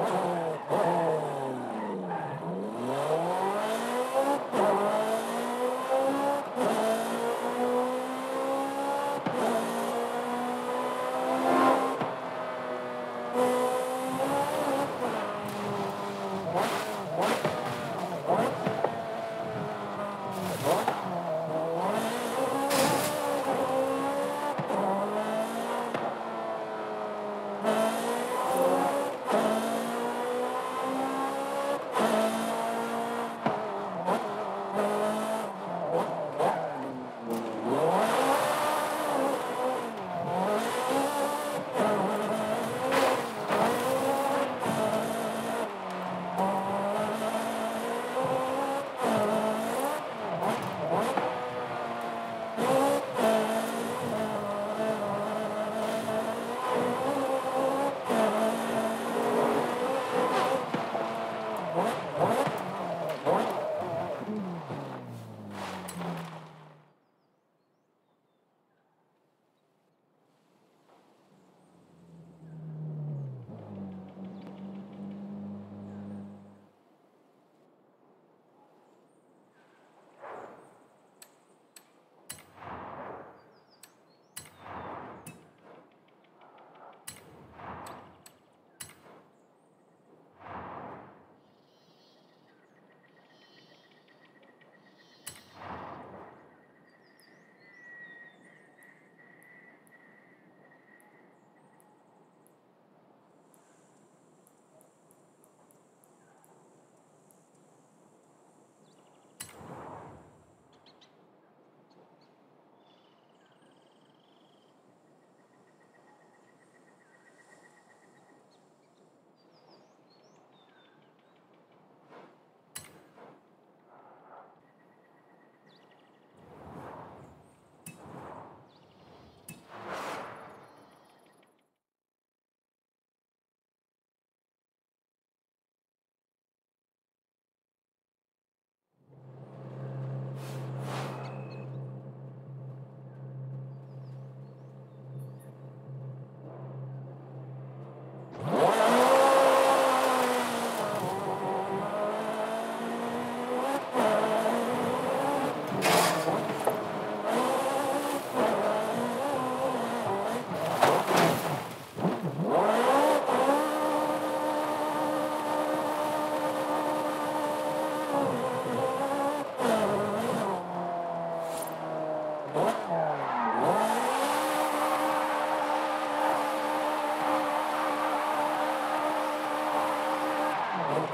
Oh.